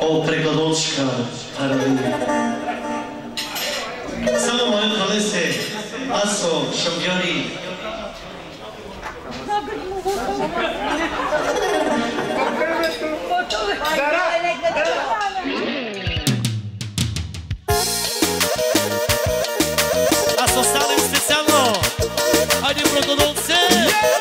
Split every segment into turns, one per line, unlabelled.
О, прекладочка, Арли. Само моят халесе, Асо, шампиони. Аз оставям специално. Ади, протодонце! Yeah! Е!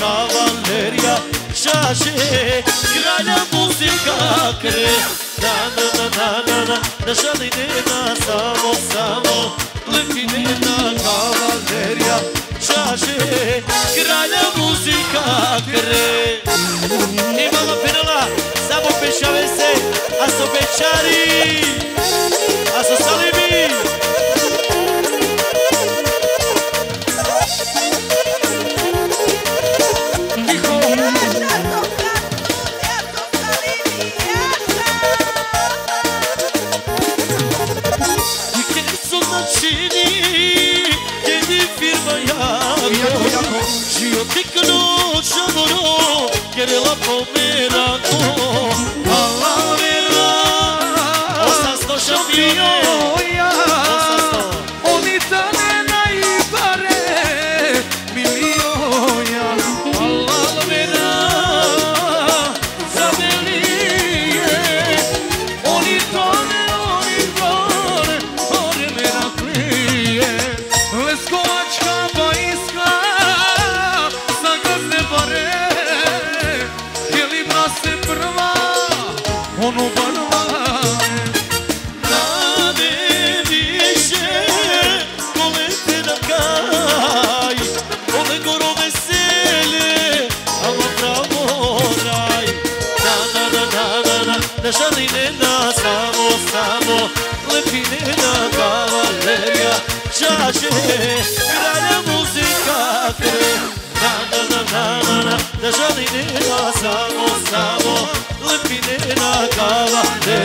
cavalleria Шаше, краля музика кре на на на на на на На жалине на само само Лъкине на кавалерия Шаше, краля музика кре Имама пенала, само пешаве се Аз са печари, аз са салими Io ti conosco, non, che la pomera con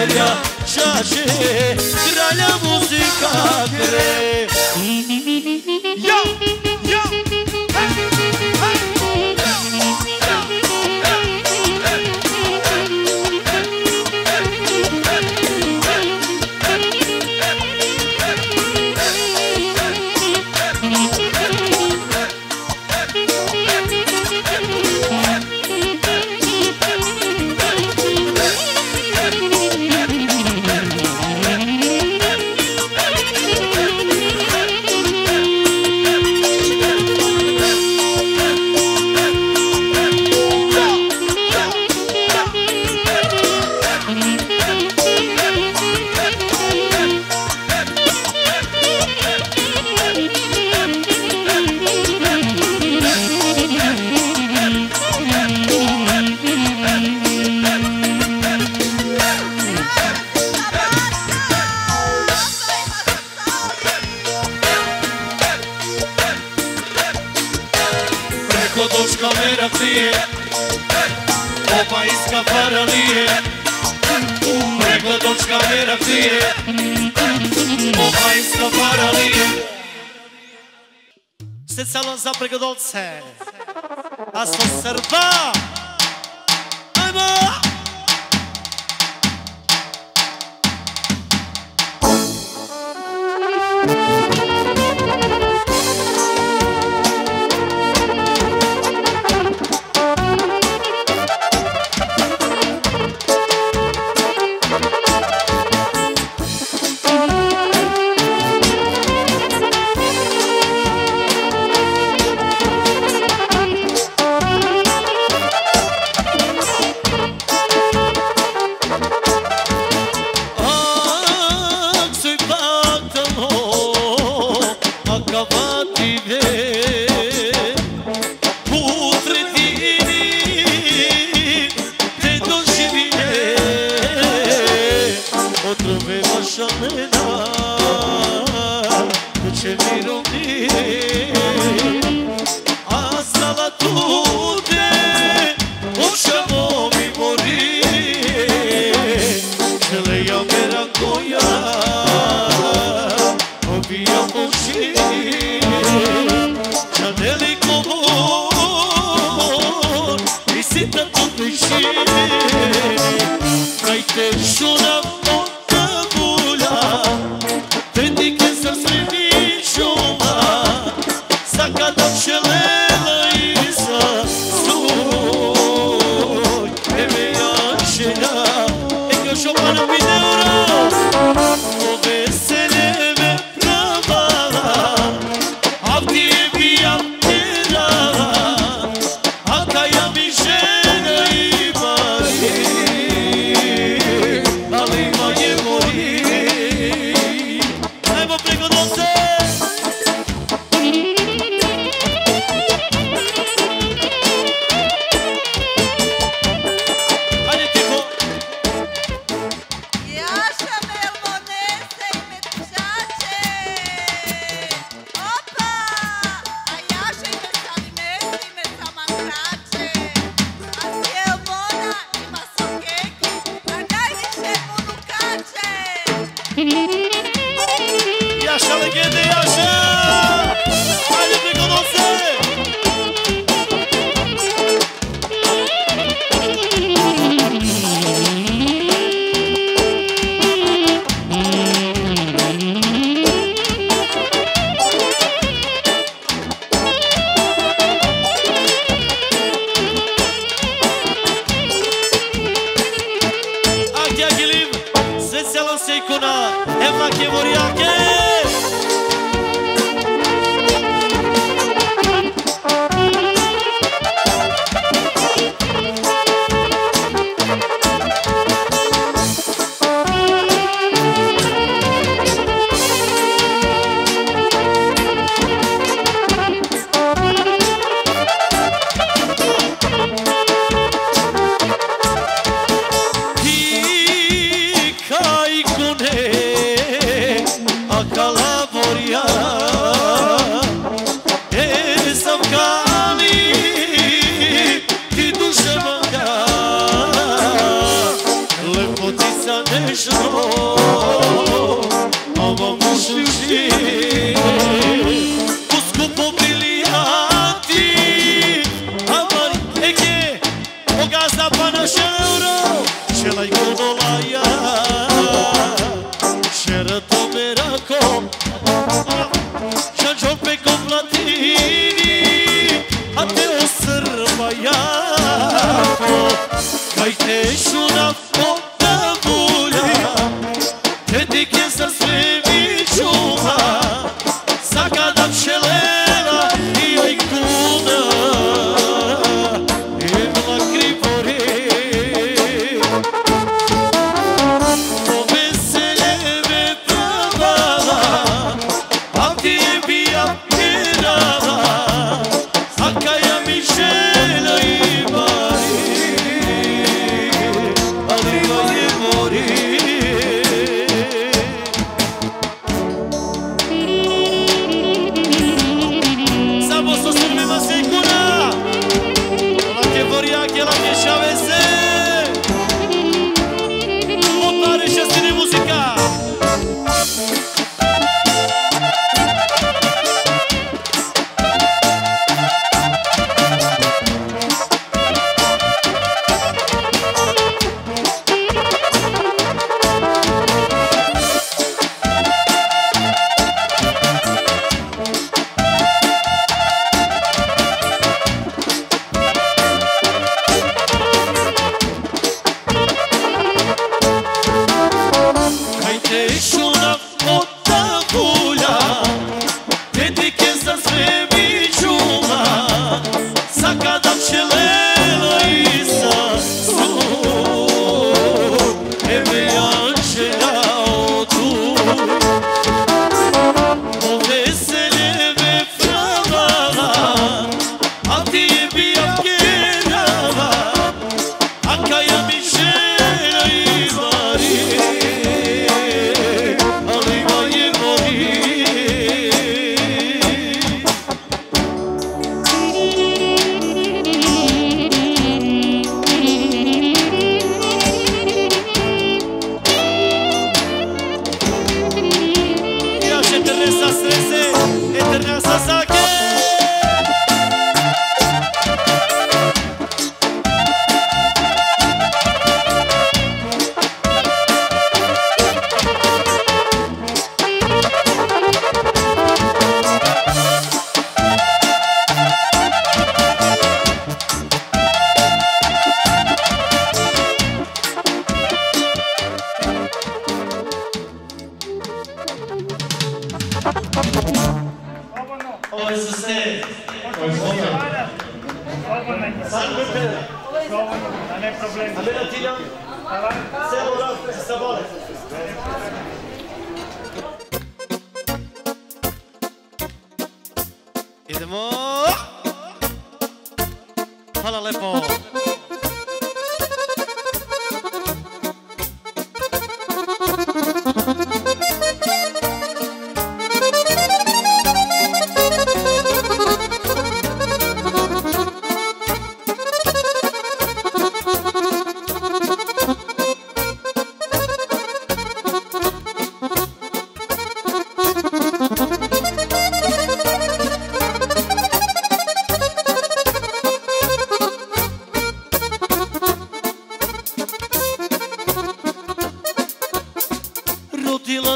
Italia Şaşı Krala muzika Kre else have.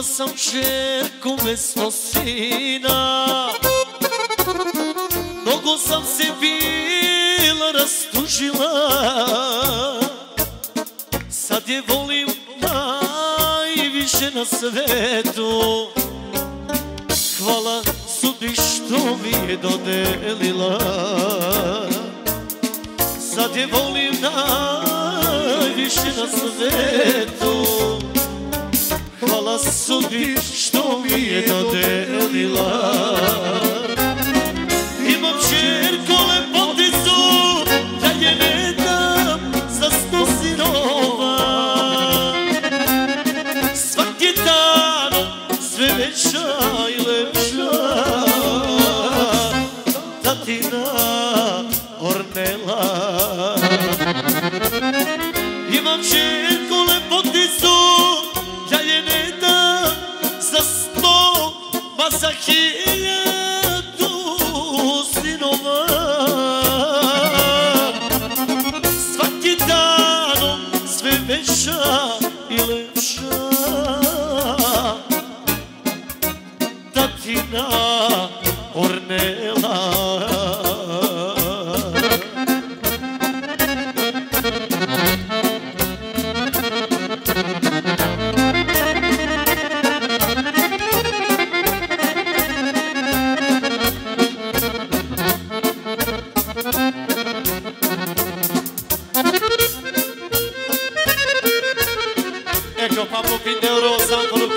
São ser como se
logo Много se
се била, разтужила Sad je volim najviše na svetu Hvala sudbi što mi je dodelila Sad je volim najviše na svetu hvala sudbi što mi je dodelila. Imam čerko lepo Vinde roza acolo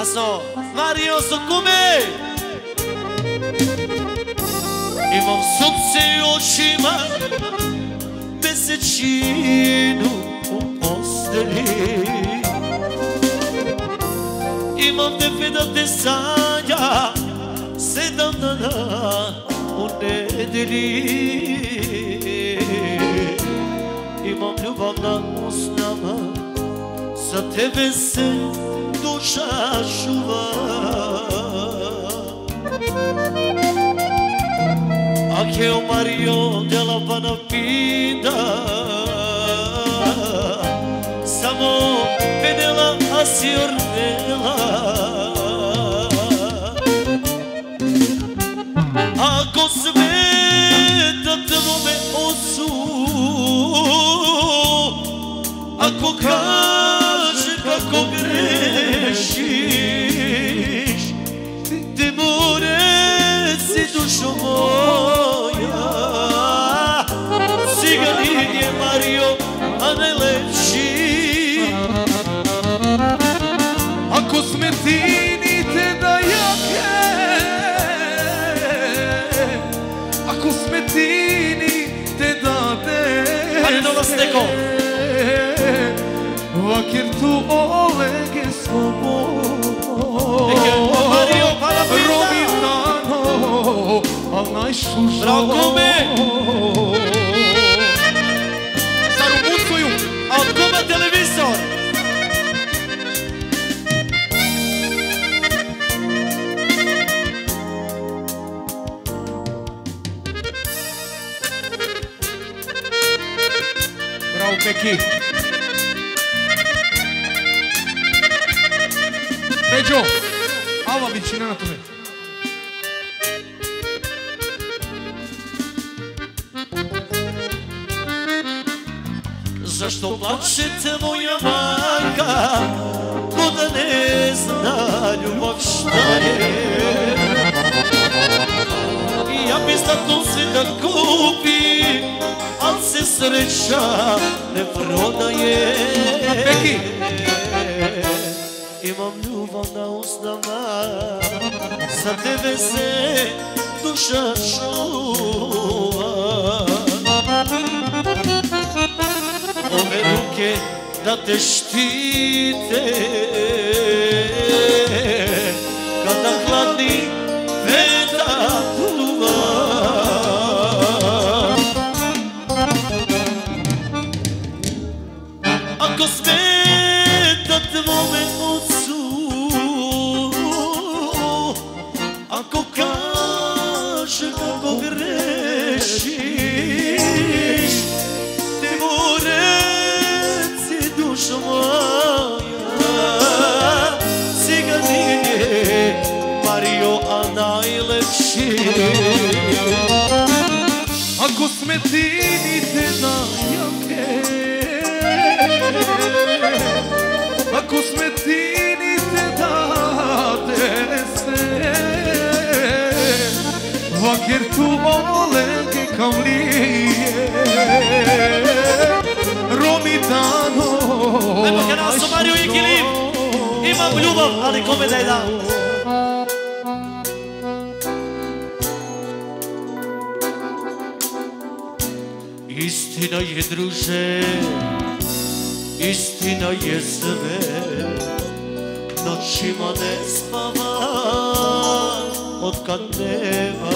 Асо, Марио Сокуме! Имам сонце и очима, месечину остели. Имам деве да те саня, седам на на on edelim İmam Lübav'la Osnama Sa tebesse duşa şuva Ake o Mario della Habana vida. Samo penela a siornela Ako sve da tvome ocu Ako kaže kako grešiš Ti mu reci dušo moja. Ciganin je Mario, a ne lepši
Ako smetinite Miłosnego. Wakirtu eu
sobo. Mario Palapita. Romina no, al najsużo.
Dragome. Peki Peđo Ava većina na tome.
Zašto plačete moja majka? Ko da ne zna ljubav šta je. Ja bi za sve da kupi Al se sreća ne prodaje. Imam ljubav na usnama Za tebe se duša čuva ove ruke da te štite Kada hladni Ako
smetinite da jake Ako smetinite da dese Vakir tu olege kavlije Romitano
Evo ga nas u Mariju i Kilim. Imam ljubav, ali kome da je dam Istina je druže, istina je sve. Noćima ne spava, od kad nema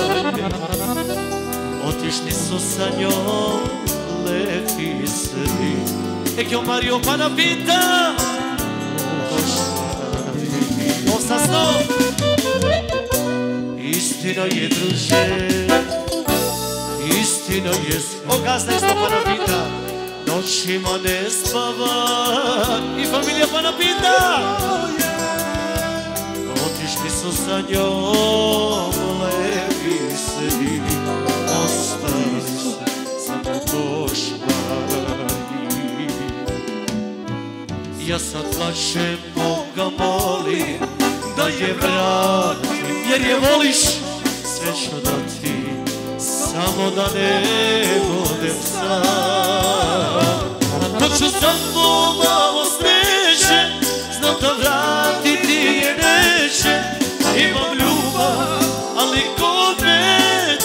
Otišli su sa njom lepi svi. Ecco Mario Panapita Osta sno Istina je druže Istina je O gazda isto Panapita Noćima ne spava I familija Panapita Otišli su sa njom lepi svi. Ostali su samo košmari. Ja sad plaćem Boga molim Da je vrati Jer je voliš Samo da ne budem sam Hoću samo malo sreće Znam da vratiti je neće. Imam ljubav Ali kod me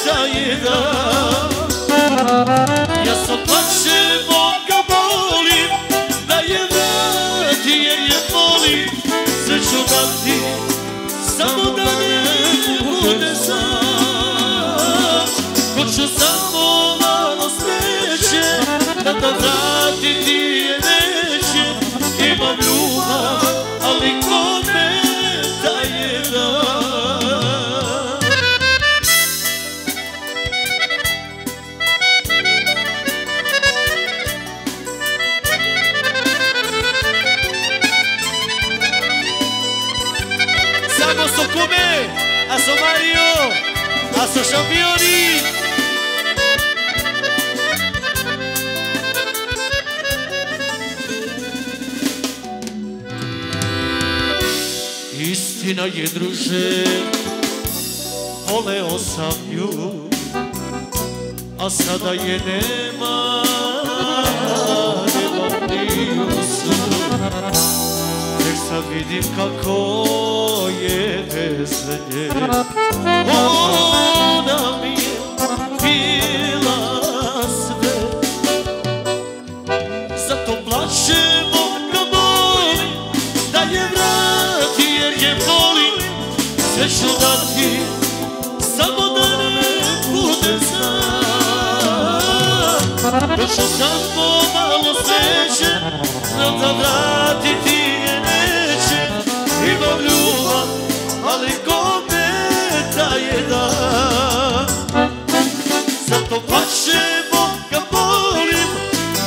da je da je druže Voleo sam ju A sada je nema. Nemam ni u snu Tek sad vidim kako je bez nje Još samo malo sreće Znam da vratiti je neće. Imam ljubav, ali kome da je da? Zato plaćemo ga molim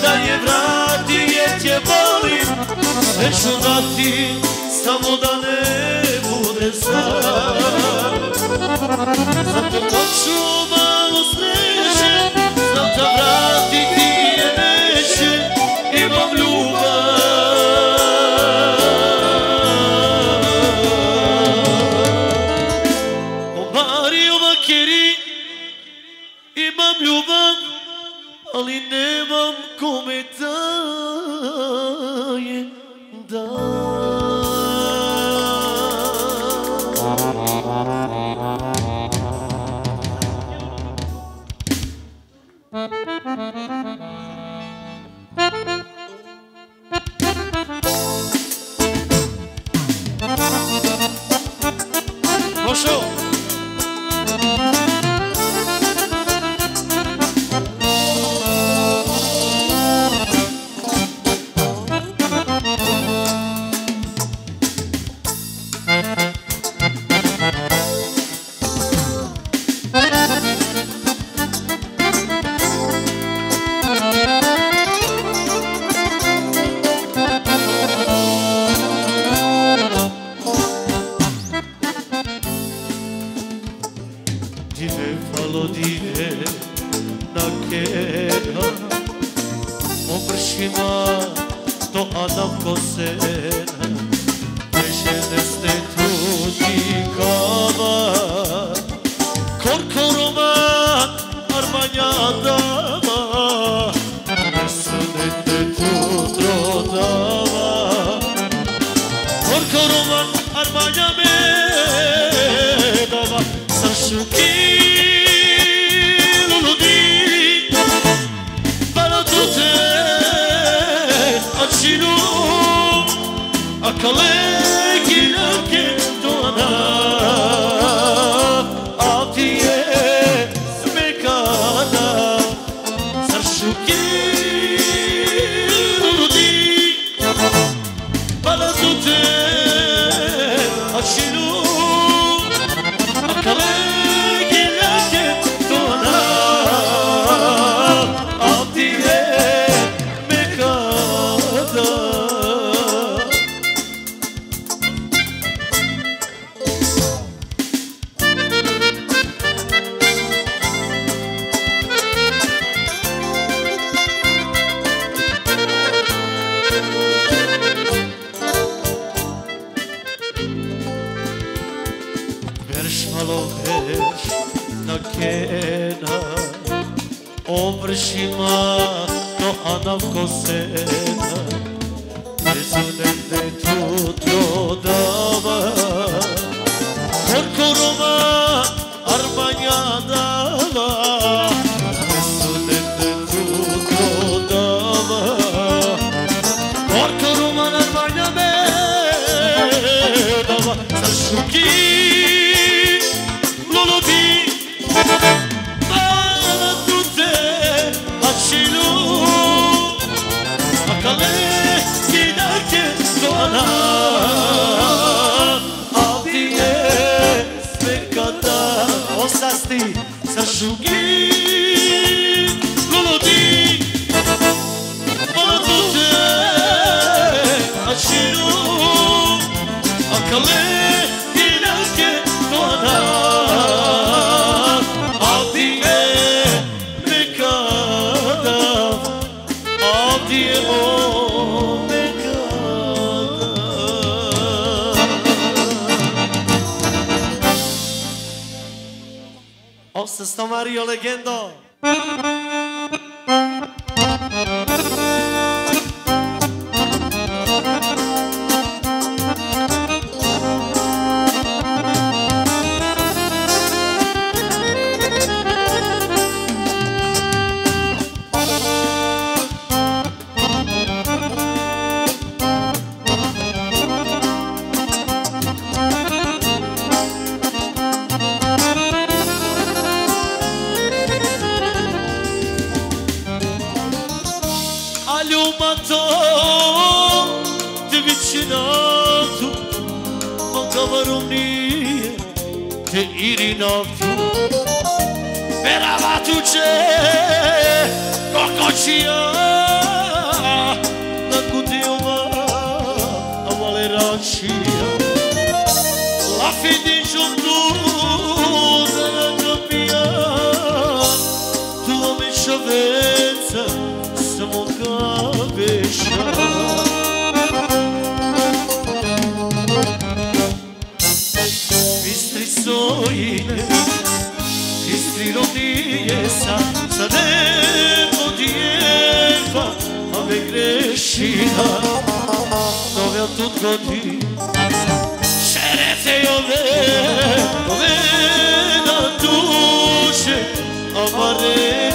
Da je vrati jer je volim Sve ću dati, samo da ne Toruman arpaya ben sigo leyendo. sojine Istri rodije sam sa nebo djeva A me grešila Novja tut godi Šerete jove Poveda duše A barem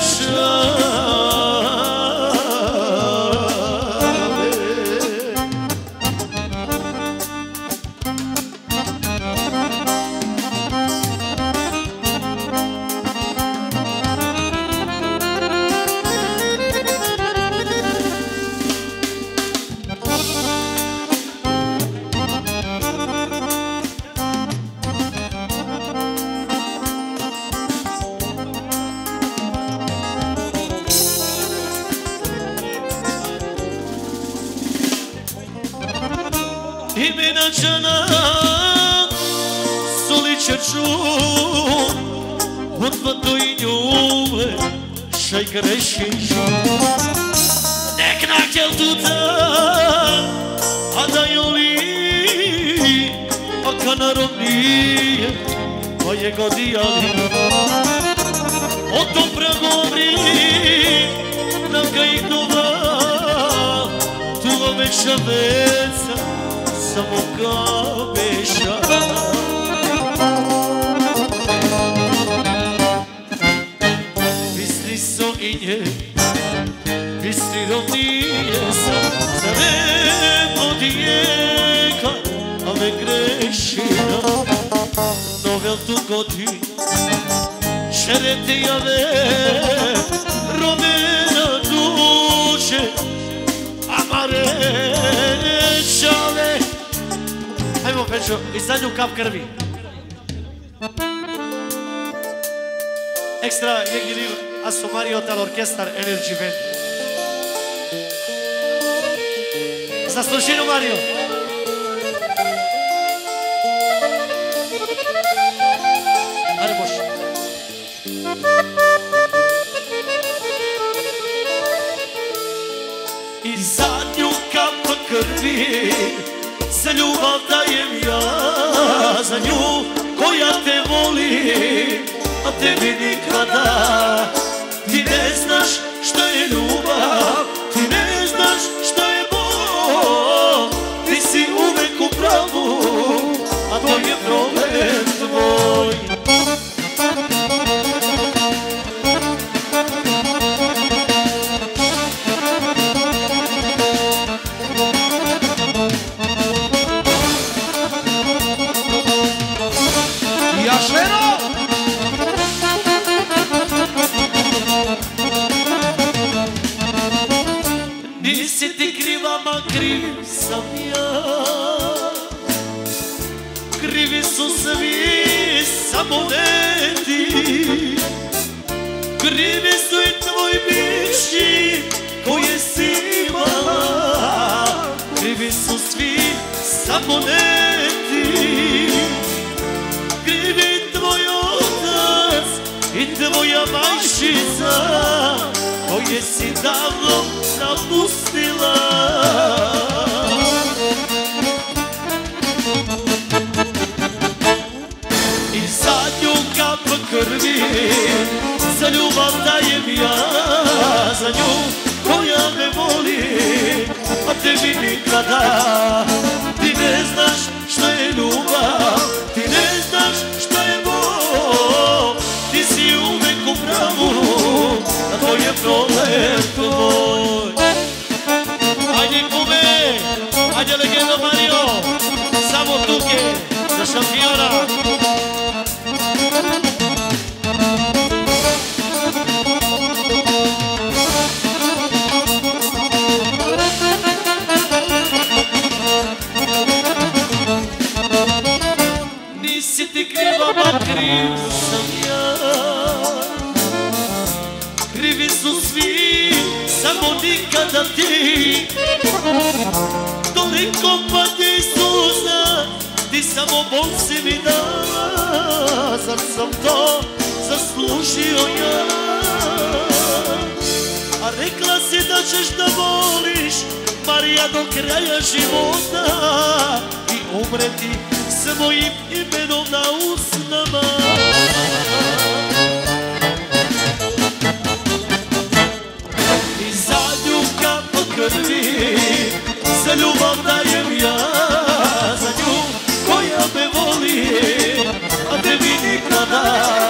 Veca Samo ga beša Bistri so i nje Bistri rovnije sam Za nebo dijeka A me grešina Novel tu godina Romena duše Mareșale Hai mă, Peșo, îi stai un cap cărbii Extra, Yegiril, asumari hotel orchestar Energy Vent S-a sfârșit, Mario! Krvi Za ljubav dajem ja Za nju koja te voli A tebi nikada Ti ne znaš poneti. Kriv je tvoj otac i tvoja majšica Koje si davno napustila. I sad ju kap krvi Za ljubav dajem ja Za nju koja me voli A tebi nikada ناش شنو بقى on si mi dala, zar sam to zaslužio ja? A rekla si da ćeš da voliš Marija do kraja života I umreti s mojim imenom na usnama I zadnju kapu krvi Za ljubav dajem Ramazan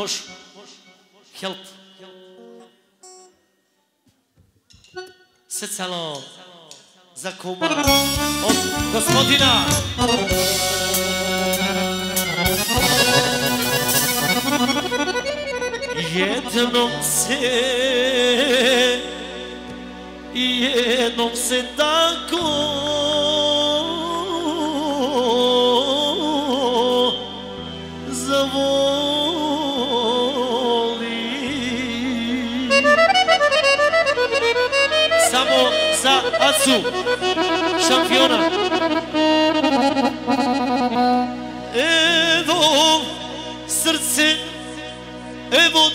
Može. Help. Se celo kuma od gospodina. Jednom se jednom se tako Asu, šampiona. Evo srce, evo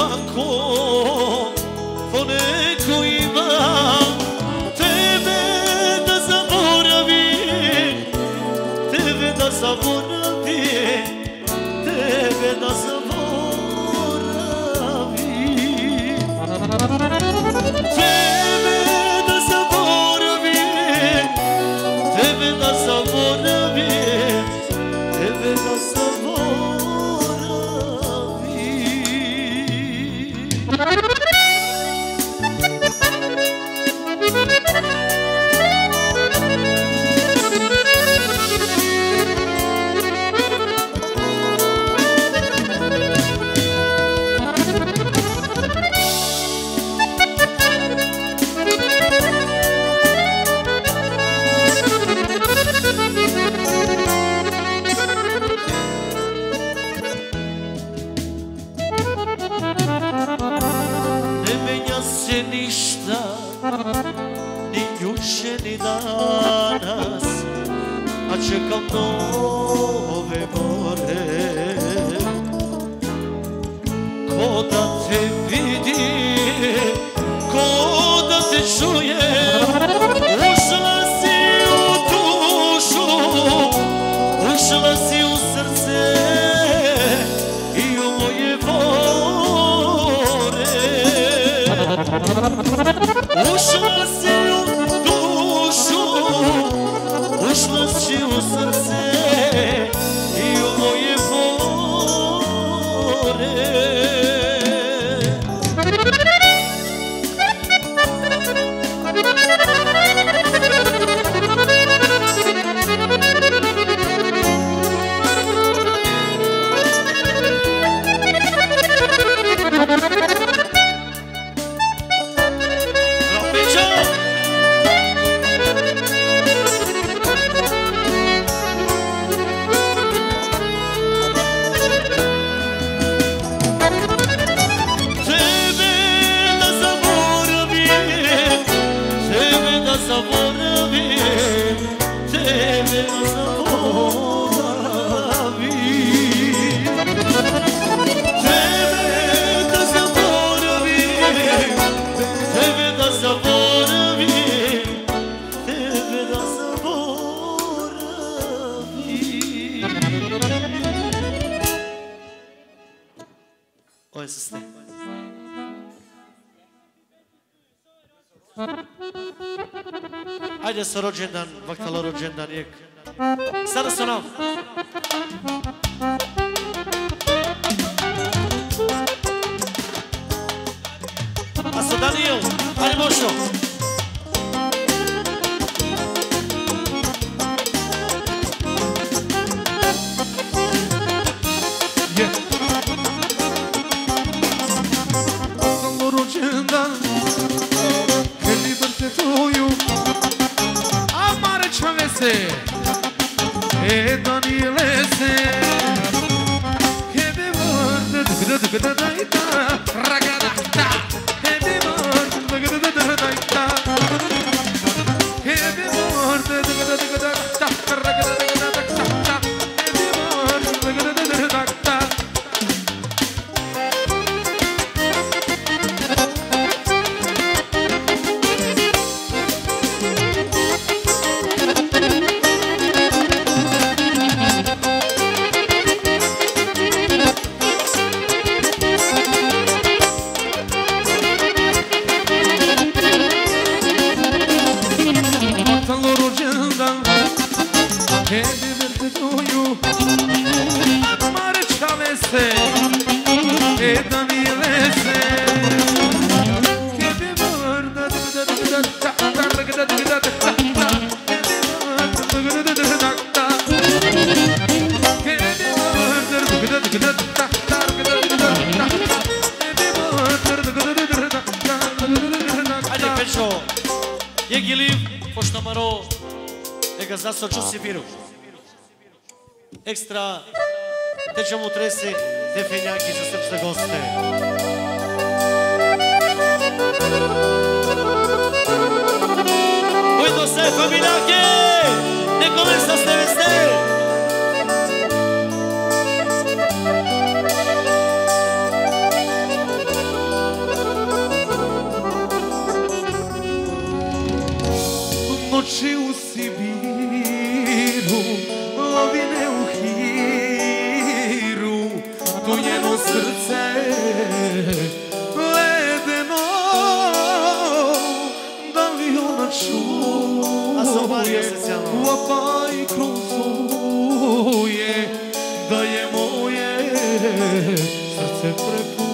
tako,
for Danilese, e Danilese, che devo, da da mu lovine u hiru To njeno srce ledeno Da li ona čuje Vapaj kruzuje Da je moje srce
prepuno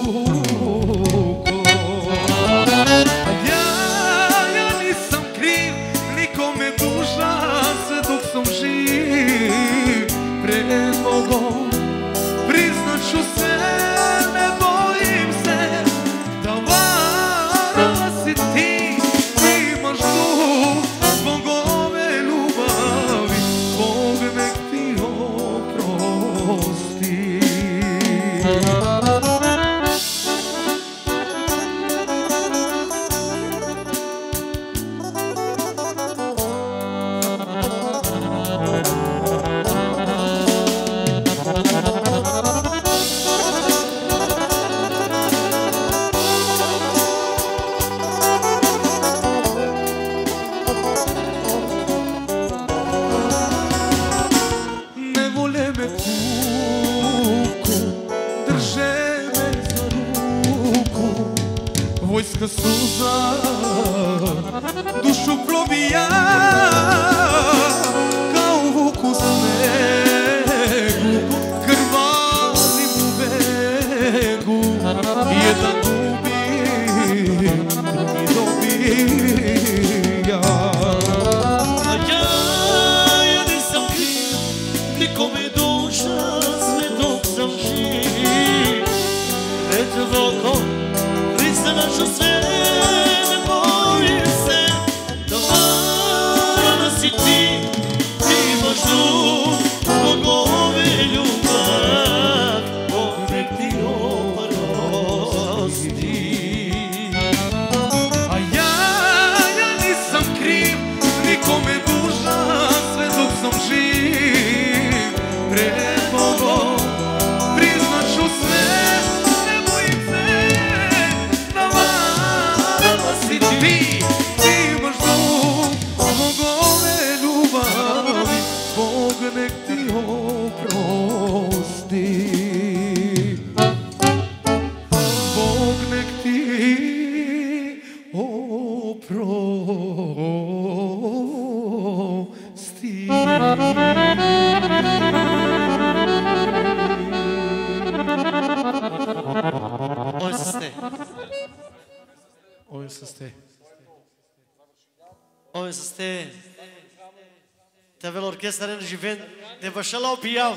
que estaremos vivendo, devo chalar o pião.